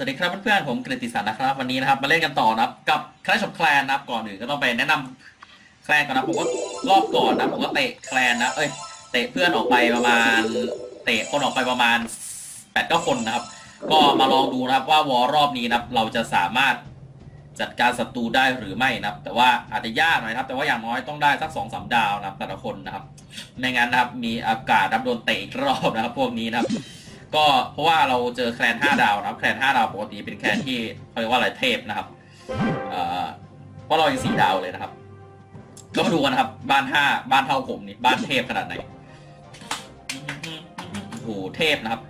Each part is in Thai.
สวัสดีครับเพื่อนๆผมกฤติสันนะครับ วันนี้นะครับมาเล่นกันต่อนะครับ กับคลาช of แคลนนะครับก่อนอื่นก็ต้องไปแนะนำแคลนก่อนนะผมก็รอบก่อนนะผมก็เตะแคลนนะเอ้ยเตะเพื่อนออกไปประมาณ เตะคนออกไปประมาณแปดเก้าคนนะครับ ก็มาลองดูนะครับว่าวอรอบนี้นะครับ เราจะสามารถจัดการศัตรูได้หรือไม่นะครับ แต่ว่าอาจจะยากหน่อยนะครับ แต่ว่าอย่างน้อยต้องได้สักสองสามดาวนะครับแต่ละคนนะครับไม่งั้นนะครับมีอากาศรับโดนเตะอีกรอบนะครับ พวกนี้นะครับ ก็เพราะว่าเราเจอแคลนห้าดาวนะครับแคลนห้าดาวปกติเป็นแคลนที่เขาเรียกว่าอะไรเทพนะครับเพราะเรายังสี่ดาวเลยนะครับ ก็มาดูกันนะครับ บ้านห้าบ้านเท่าผมนี่บ้านเทพขนาดไหนโอ้โหเทพนะครับ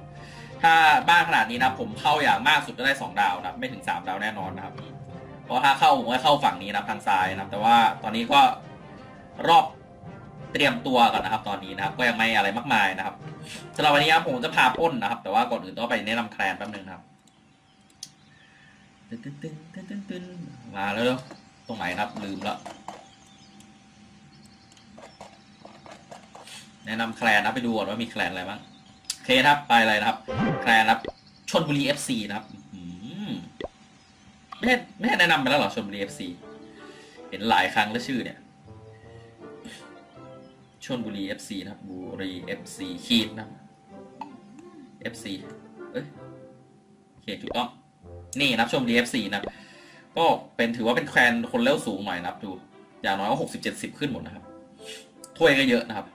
ถ้าบ้านขนาดนี้นะผมเข้าอย่างมากสุดก็ได้สองดาวนะครับไม่ถึงสามดาวแน่นอนนะครับ เพราะถ้าเข้าผมก็เข้าฝั่งนี้นะครับทางซ้ายนะครับแต่ว่าตอนนี้ก็รอบ เตรียมตัวก่อนนะครับ ตอนนี้นะครับ ก็ยังไม่อะไรมากมายนะครับสำหรับวันนี้ครับผมจะพาป้นนะครับ แต่ว่าก่อนอื่นต้องไปแนะนำแคลนแป๊บนึงครับตึ้นตึ้นตึ้นตึ้นตึ้นตึ้นมาแล้วตรงไหนครับ ลืมแล้วแนะนำแคลนนะไปดูก่อนว่ามีแคลนอะไรบ้างโอเคครับไปเลยนะครับ แคลนครับชนบุรี FC นะครับอืมไม่ไม่แนะนำไปแล้วเหรอชนบุรี FC เห็นหลายครั้งแล้วชื่อเนี่ย ชนบุรี FC นะครับ บุรี FC ขีดนะครับ FC เอ้ยโอเคถูกต้องนี่นะครับชมบุรี FC นะครับ ก็เป็นถือว่าเป็นแคนคนเลี้ยวสูงหน่อยนะครับ ดูอย่างน้อยก็หกสิบเจ็ดสิบขึ้นหมดนะครับถ้วยก็เยอะนะครับ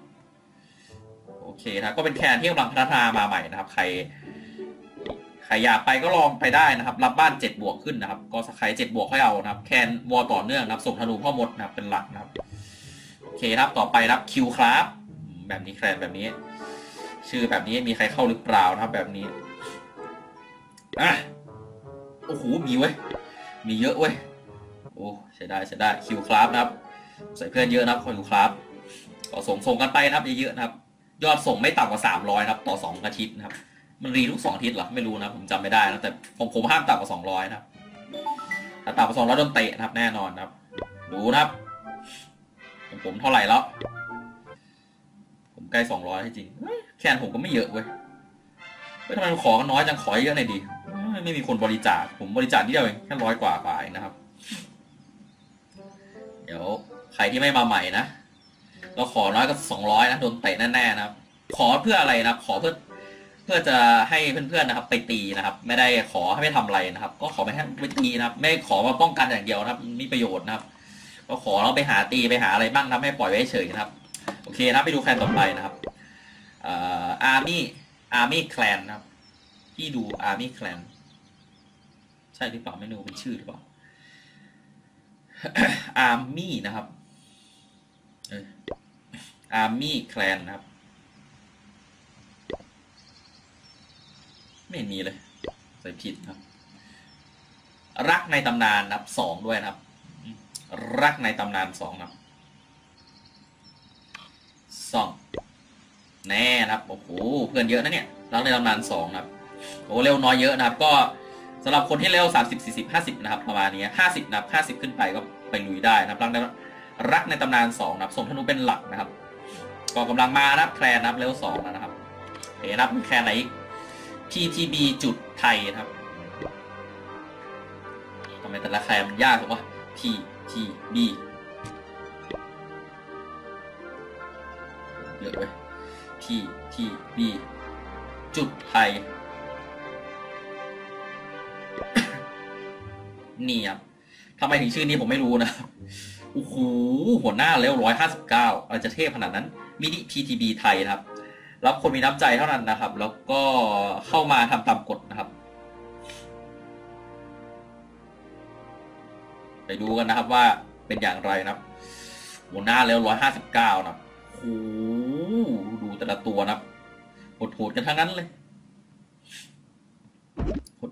โอเคนะก็เป็นแคนที่กำลังพัฒนามาใหม่นะครับ ใครใครอยากไปก็ลองไปได้นะครับ รับบ้านเจ็ดบวกขึ้นนะครับ ก็ใครเจ็ดบวกให้เอานะครับ แคนวอลต่อเนื่องนะครับส่งธนูพ่อมดนะครับเป็นหลักนะครับ อเคครับ ต่อไปรับคิวครับ แบบนี้แคลนแบบนี้ ชื่อแบบนี้มีใครเข้าหรือเปล่านะครับแบบนี้อะโอ้โหมีเว้ยมีเยอะเว้ยโอ้ใช้ได้ใช้ได้คิวครับนะครับ ใส่เพื่อนเยอะนะครับคิวครับก็ส่งส่งกันไปนะครับเยอะๆนะครับ ยอดส่งไม่ต่ำกว่าสามร้อยครับ ต่อสองอาทิตย์นะครับ มันรีทุกสองอาทิตย์เหรอไม่รู้นะผมจำไม่ได้นะแต่ผมผมห้ามต่ำกว่าสองร้อยนะครับถ้าต่ำกว่าสองร้อยโดนเตะนะครับแน่นอนนะครับ ดูนะครับ ของผมเท่าไหร่แล้ว ผมใกล้สองร้อยจริงเฮ้ยแคนผมก็ไม่เยอะเว้ยเฮ้ยทำไมขอกันน้อยจังขอเยอะหน่อยดิเฮ้ยไม่มีคนบริจาค ผมบริจาคนิดเดียวเองแค่ร้อยกว่าบาทนะครับ เดี๋ยวใครที่ไม่มาใหม่นะ เราขอน้อยก็สองร้อยนะโดนเตะแน่ๆนะครับ ขอเพื่ออะไรนะครับ ขอเพื่อเพื่อจะให้เพื่อนๆนะครับ ไปตีนะครับ ไม่ได้ขอให้ไม่ทำอะไรนะครับ ก็ขอไปให้ไปตีนะครับ ไม่ขอมาป้องกันอย่างเดียวนะครับ มีประโยชน์นะครับ ก็ขอเราไปหาตีไปหาอะไรบ้างนะไม่ปล่อยไว้เฉยนะครับ โอเคนะไปดูแคลนต่อไปนะครับเอ่ออาร์มี่อาร์มี่แคลนนะครับที่ดูอาร์มี่แคลนใช่หรือเปล่าไม่รู้เป็นชื่อหรือเปล่าอาร์มี่นะครับอาร์มี่แคลนนะครับ ไม่มีเลย ใส่ผิดครับ รักในตำนานนับสองด้วยนะครับ รักในตำนานสองครับสองแน่นะครับโอ้โหเพื่อนเยอะนะเนี่ยรักในตำนานสองนะครับโอ้เร็วน้อยเยอะนะครับ ก็สำหรับคนที่เร็วสามสิบสี่สิบห้าสิบนะครับประมาณนี้ห้าสิบนะครับห้าสิบขึ้นไปก็ไปลุยได้นะครับรักในรักในตำนานสองนะครับส่งธนูเป็นหลักนะครับก็กำลังมานะครับแคลนนะครับเร็วสองนะครับเอ๋นะครับแคลนไหนอีก PTB จุดไทยนะครับทำไมแต่ละแคลนมันยากจังวะ PTB เยอะเลย PTB จุดไทยนี่ครับทำไมถึงชื่อนี้ผมไม่รู้นะโอ้โหหัวหน้าเร็วร้อยหาสิบเก้าอะไรจะเทพขนาดนั้น มินิ PTB ไทยนะครับ รับคนมีน้ำใจเท่านั้นนะครับ แล้วก็เข้ามาทำตามกฎนะครับ ดูกันนะครับว่าเป็นอย่างไรนะครับหัวหน้าแล้วร้อยห้าสิบเก้านะครับโอ้ดูแต่ละตัวนะครับโหดๆกันทั้งนั้นเลย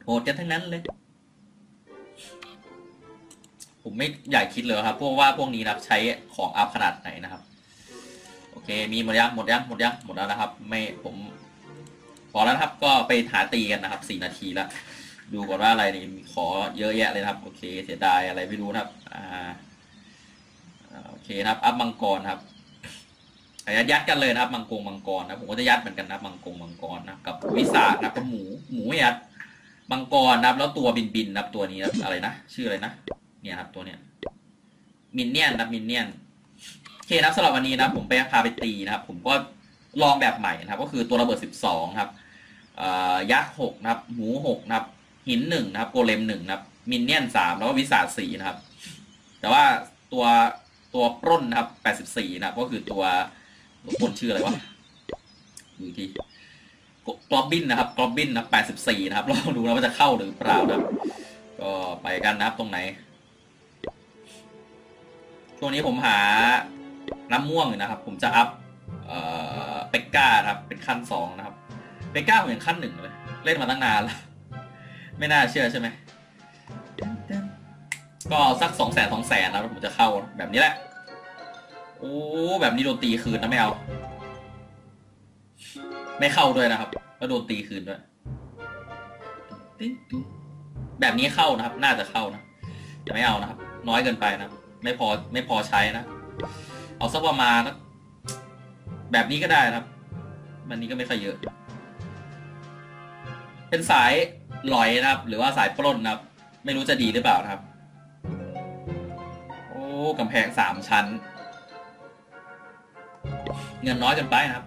โหดๆกันทั้งนั้นเลย ผมไม่อยากคิดเลยครับ พวกว่าพวกนี้นะใช้ของอัพขนาดไหนนะครับ โอเค มีหมดยังหมดยังหมดยังหมดแล้วนะครับ ไม่ผมพอแล้วครับก็ไปหาตีกันนะครับสี่นาทีแล้ว ดูก่อนว่าอะไรนี่ขอเยอะแยะเลยครับ โอเค เสียดายอะไรไม่รู้นะครับ อ่าโอเคครับ อัพมังกรครับยัดยัดกันเลยนะครับ มังกรมังกรนะผมก็จะยัดเหมือนกันนะมังกรมังกรนะกับวิสานะกับหมูหมูยัดมังกรนะครับ แล้วตัวบินบินนะครับตัวนี้นะอะไรนะชื่ออะไรนะเนี่ยครับตัวเนี้ยมินเนี่ยนนะครับมินเนี่ยนโอเคนะครับสำหรับวันนี้นะผมไปพาไปตีนะครับ ผมก็ลองแบบใหม่นะครับ ก็คือตัวระเบิดสิบสองครับอ่อยักษ์หกนะครับ หมูหกนะครับ หินหนึ่งนะครับ โกเลมหนึ่งนะครับ มินเนี่ยนสามแล้วก็วิสาสี่นะครับ แต่ว่าตัวตัวปล้นนะครับแปดสิบสี่นะครับ ก็คือตัวตัวปล้นชื่ออะไรวะดูอีกทีกรอบบินนะครับกรอบบินนะแปดสิบสี่นะครับลองดูนะว่าจะเข้าหรือเปล่านะครับ ก็ไปกันนะครับตรงไหน ช่วงนี้ผมหาน้ำม่วงอยู่นะครับ ผมจะอัพเอ่อเป็กก้าครับ เป็นขั้นสองนะครับเป็กก้าผมยังขั้นหนึ่งเลย เล่นมาตั้งนานแล้ว ไม่น่าเชื่อใช่ไหม ก็สักสองแสนสองแสนนะผมจะเข้าแบบนี้แหละ โอ้ แบบนี้โดนตีคืนนะไม่เอา ไม่เข้าด้วยนะครับ ก็โดนตีคืนด้วย แบบนี้เข้านะครับ น่าจะเข้านะแต่ไม่เอานะครับ น้อยเกินไปนะ ไม่พอไม่พอใช้นะ เอาสักประมาณนะแบบนี้ก็ได้นะครับ มันนี้ก็ไม่ค่อยเยอะ เป็นสาย ลอยนะครับ หรือว่าสายปล้นนะครับ ไม่รู้จะดีหรือเปล่านะครับ โอ้กำแพงสามชั้น เงินน้อยเกินไปนะครับ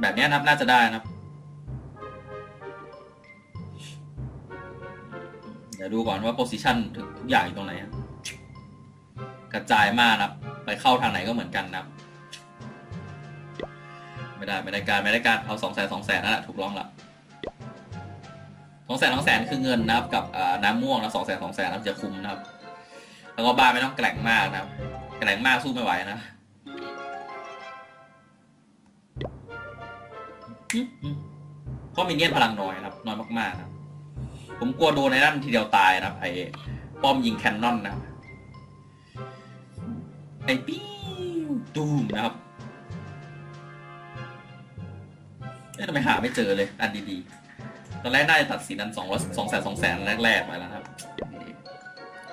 แบบนี้นะครับน่าจะได้นะครับเดี๋ยวดูก่อนว่าโพซิชันทุกอย่างอยู่ตรงไหน กระจายมากนะครับ ไปเข้าทางไหนก็เหมือนกันนะครับ ไม่ได้ไม่ได้การไม่ได้การเอาสองแสนสองแสนนั่นแหละถูกร้องละสองแสนสองแสนคือเงินนะครับ กับน้ำม่วงนะสองแสนสองแสนนะจะคุ้มนะครับ แล้วก็บ้านไม่ต้องแกล่งมากนะครับ แกล่งมากสู้ไม่ไหวนะเพราะมินเนี่ยนพลังน้อยนะครับน้อยมากๆนะครับผมกลัวโดนในนั่นทีเดียวตายนะครับไอ้ป้อมยิงแคนนอนนะครับไอ้ปิ้วตูมนะครับ ทำไมหาไม่เจอเลยอันดีๆ ตอนแรกได้ตัดสินอันสองร้อยสองแสนสองแสนแรกๆไปแล้วครับ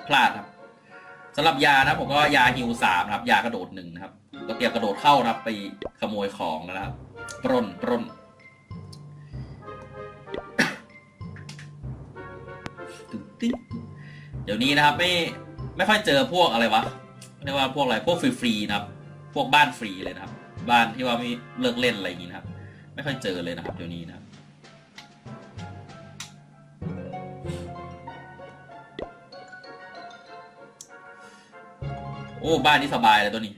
พลาดครับสำหรับยานะผมก็ยาฮิวสามครับ ยากระโดดหนึ่งนะครับ ก็เตรียมกระโดดเข้านะครับไปขโมยของนะครับปล้นปล้นเดี๋ยวนี้นะครับ ไม่ไม่ค่อยเจอพวกอะไรวะเรียกว่าพวกอะไรพวกฟรีๆนะครับ พวกบ้านฟรีเลยนะครับ บ้านที่ว่าไม่เลิกเล่นอะไรอย่างนี้นะครับ ไม่ค่อยเจอเลยนะครับเดี๋ยวนี้นะครับโอ้ บ้านนี้สบายเลยตัวนี้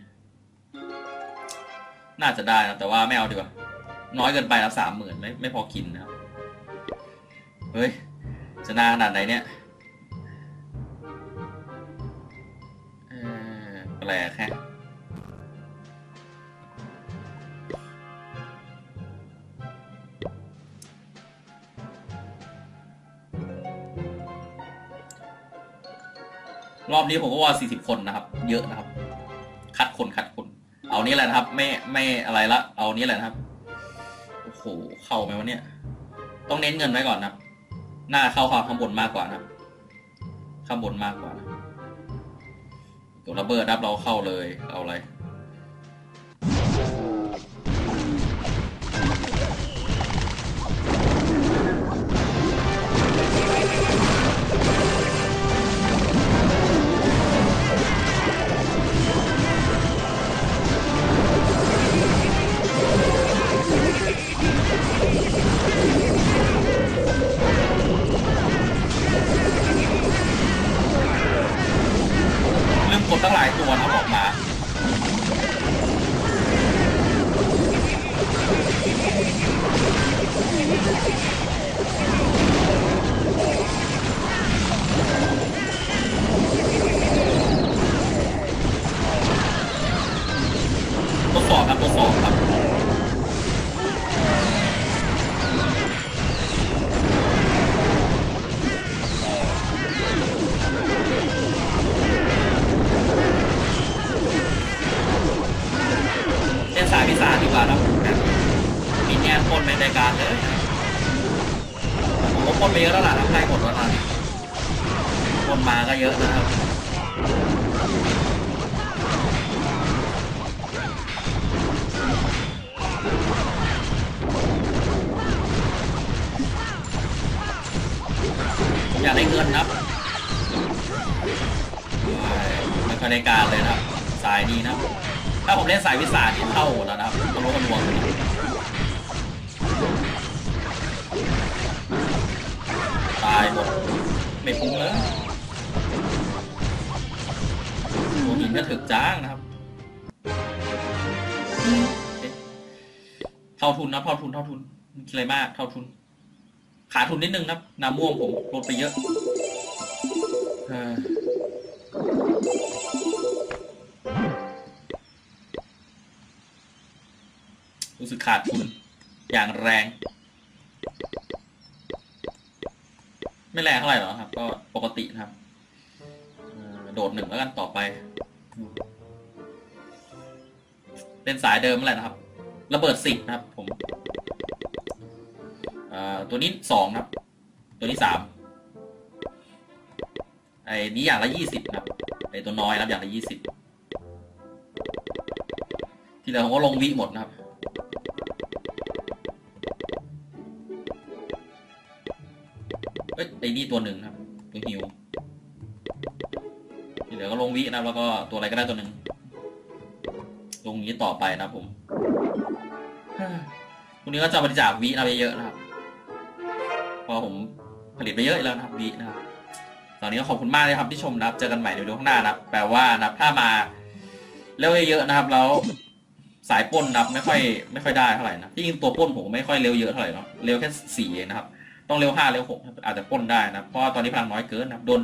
น่าจะได้นะแต่ว่าไม่เอาดีกว่า น้อยเกินไปแล้วสามหมื่นไม่ไม่พอกินนะครับ เฮ้ย จะนาขนาดไหนเนี่ยแปลกแค่ รอบนี้ผมก็ว่า 40 คนนะครับ เยอะนะครับ คัดคนคัดคน เอานี้แหละนะครับ ไม่ไม่อะไรละ เอานี้แหละนะครับโอ้โหเข้าไหมวะเนี่ย ต้องเน้นเงินไว้ก่อนนะหน้าเข้าข้างบนมากกว่านะข้างบนมากกว่านะตัวระเบิดรับเราเข้าเลย เอาอะไร สอบครับทดสอบครับเล่นสายพิศาดีกว่าครับมีแง่ปนในรายการเลยผมก็ปนไปเยอะแล้วล่ะทำให้หมดแล้วนะปนมาก็เยอะนะครับ อยากได้เงินนะครับไม่ค่อยได้การเลยนะครับ สายนี้นะ ถ้าผมเล่นสายวิสานี่เข้าแล้วนะครับก็รู้กันวงตายหมดไม่คุ้มเลยตัวหินก็ถึกจ้างนะครับ เท่าทุนนะเท่าทุนเท่าทุนคิดอะไรมากเท่าทุน ขาดทุนนิดนึงนะครับน้ำม่วงผมลดไปเยอะรู้สึกขาดทุน อย่างแรง ไม่แรงเท่าไหร่หรอครับ ก็ปกตินะครับ โดดหนึ่งแล้วกันต่อไป เป็นสายเดิมแหละนะครับ ระเบิดสิบนะครับผม อ่อตัวนี้สองนะครับ ตัวนี้สามไอ้นี้อย่างละยี่สิบนะครับไอ้ตัวน้อยนะครับอย่างละยี่สิบที่เหลือผมก็ลงวิหมดนะครับเอ้ยไอ้นี่ตัวหนึ่งครับตัวฮิวที่เหลือก็ลงวินะครับแล้วก็ตัวอะไรก็ได้ตัวหนึ่งลงนี้ต่อไปนะผมพรุ่งนี้ก็จะบริจาควินะไปเยอะนะครับ เพอผมผลิตไปเยอะแล้วนะครับวินะครับตอนนี้ก็ขอบคุณมากเลยครับที่ชมนะครับ เจอกันใหม่ในวิดีโอข้างหน้านะครับแปลว่านะครับถ้ามาเร็วเยอะๆนะครับ แล้วสายป้นนะครับไม่ค่อยไม่ค่อยได้เท่าไหร่นะที่จริงตัวป้นผมไม่ค่อยเร็วเยอะเท่าไหร่เนาะเร็วแค่สี่เองนะครับ ต้องเร็วห้าเร็วหกอาจจะป้นได้นะครับเพราะตอนนี้พลังน้อยเกินนะครับโดน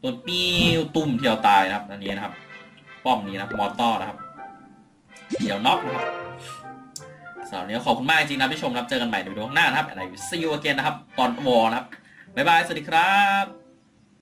โดนปิ้วตุ่มเที่ยวตายนะครับ อันนี้นะครับ ป้อมนี้นะมอเตอร์นะครับเดี๋ยวน็อกนะครับ สำหรับนี้ขอบคุณมากจริงๆนะพี่ชมนับเจอกันใหม่ในวิดีโอข้างหน้านะครับอะไรซีอูเกนนะครับตอนวอนะครับบ๊ายบายสวัสดีครับ